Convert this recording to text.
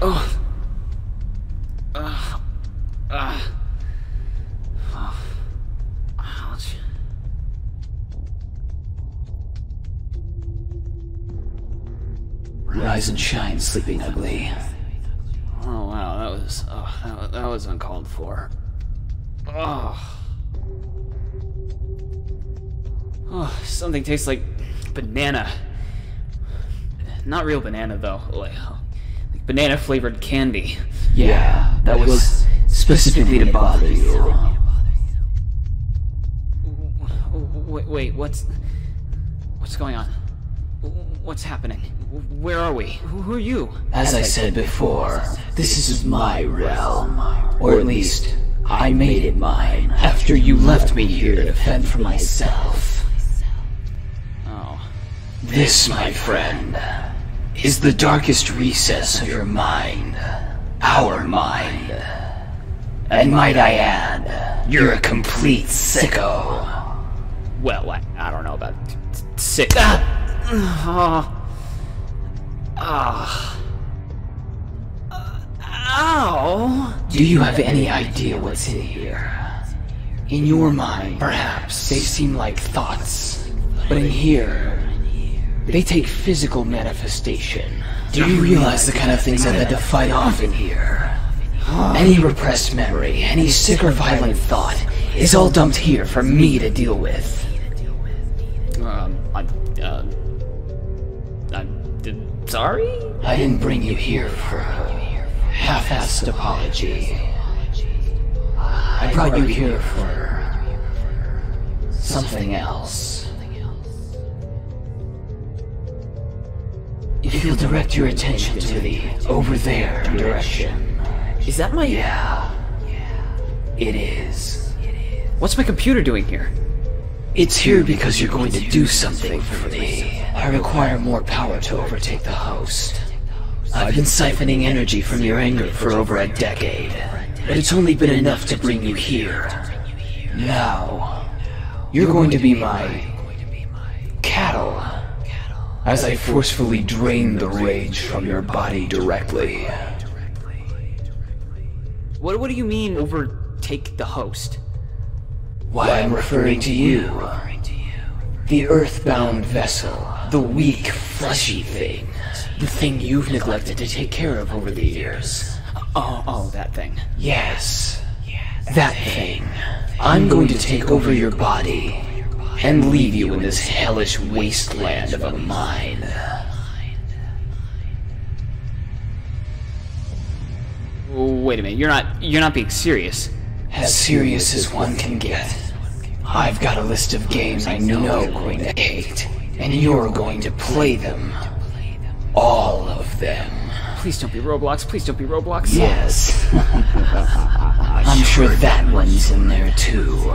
oh. Ouch. Rise and shine, sleeping ugly. Oh wow, that was oh, that, was- that was uncalled for. Oh. Oh, something tastes like banana. Not real banana though, like, like banana flavored candy. Yeah, that was specifically to bother you. Wait, wait, what's what's going on? What's happening? Where are we? Who are you? As I said before, this is my realm. Or at least, I made it mine after you left me here to fend for myself. This, my friend, is the darkest recess of your mind. Our mind. And might I add, you're a complete sicko. Well, I, I don't know about sick. Ah! Ah. Ow. Do you have any idea what's in here? In your mind, perhaps, they seem like thoughts. But in here, they take physical manifestation. Do you realize the kind of things I've had to fight off in here? Any repressed memory, any sick or violent thought, is all dumped here for me to deal with. Um, I, uh, I'm d- sorry? I didn't bring you here for a half-assed apology. I brought you here for something else. If you'll direct your attention to the over there direction. Is that my... Yeah, it is. What's my computer doing here? It's here because you're going to do something for me. I require more power to overtake the host. I've been siphoning energy from your anger for over a decade, but it's only been enough to bring you here. Now, you're going to be my as I forcefully drain the rage from your body directly. What, what do you mean overtake the host? Why I'm referring to you. The earthbound vessel. The weak, fleshy thing. The thing you've neglected to take care of over the years. Oh, oh, that thing. Yes. That thing. I'm going to take over your body and leave you in this hellish wasteland of a mind. Wait a minute, you're not, you're not being serious. As serious as one can get. I've got a list of games I know you're going to hate, and you're going to play them. All of them. Please don't be Roblox, please don't be Roblox. Yes. I'm sure that one's in there too.